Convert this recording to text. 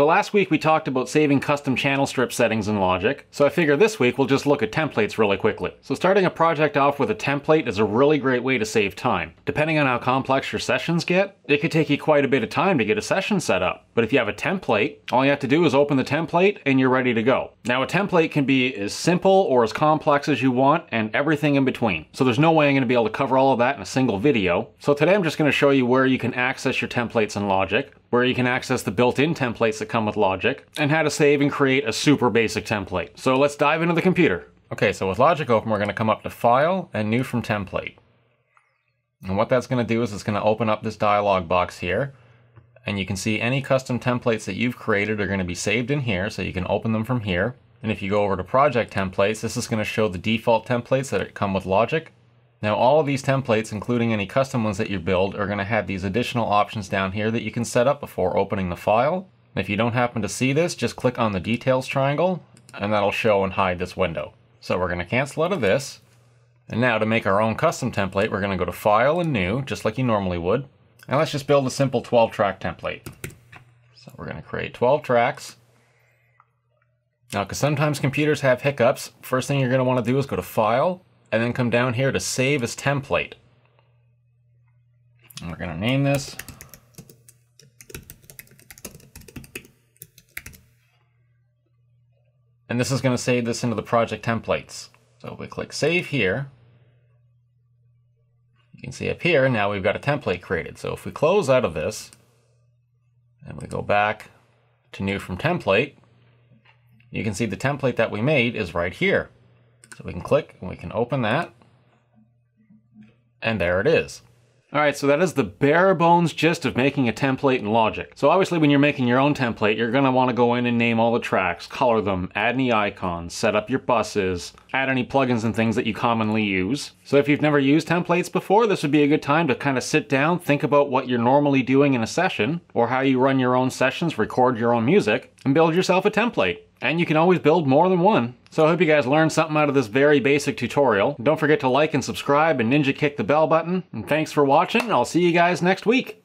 So last week we talked about saving custom channel strip settings in Logic, so I figure this week we'll just look at templates really quickly. So starting a project off with a template is a really great way to save time. Depending on how complex your sessions get, it could take you quite a bit of time to get a session set up. But if you have a template, all you have to do is open the template and you're ready to go. Now a template can be as simple or as complex as you want and everything in between. So there's no way I'm going to be able to cover all of that in a single video. So today I'm just going to show you where you can access your templates in Logic, where you can access the built-in templates that come with Logic, and how to save and create a super basic template. So let's dive into the computer. Okay, so with Logic open, we're going to come up to File and New from Template. And what that's going to do is it's going to open up this dialog box here. And you can see any custom templates that you've created are going to be saved in here, so you can open them from here. And if you go over to Project Templates, this is going to show the default templates that come with Logic. Now all of these templates, including any custom ones that you build, are going to have these additional options down here that you can set up before opening the file. If you don't happen to see this, just click on the details triangle, and that'll show and hide this window. So we're going to cancel out of this. And now to make our own custom template, we're going to go to File and New, just like you normally would. And let's just build a simple 12 track template. So we're going to create 12 tracks. Now, because sometimes computers have hiccups, first thing you're going to want to do is go to File, and then come down here to Save as Template. And we're going to name this And this is going to save this into the project templates. So if we click Save here, you can see up here, now we've got a template created. So if we close out of this, and we go back to New from Template, you can see the template that we made is right here. So we can click and we can open that. And there it is. Alright, so that is the bare bones gist of making a template in Logic. So obviously when you're making your own template, you're going to want to go in and name all the tracks, color them, add any icons, set up your buses, add any plugins and things that you commonly use. So if you've never used templates before, this would be a good time to kind of sit down, think about what you're normally doing in a session, or how you run your own sessions, record your own music, and build yourself a template. And you can always build more than one. So I hope you guys learned something out of this very basic tutorial. Don't forget to like and subscribe and ninja kick the bell button. And thanks for watching. I'll see you guys next week.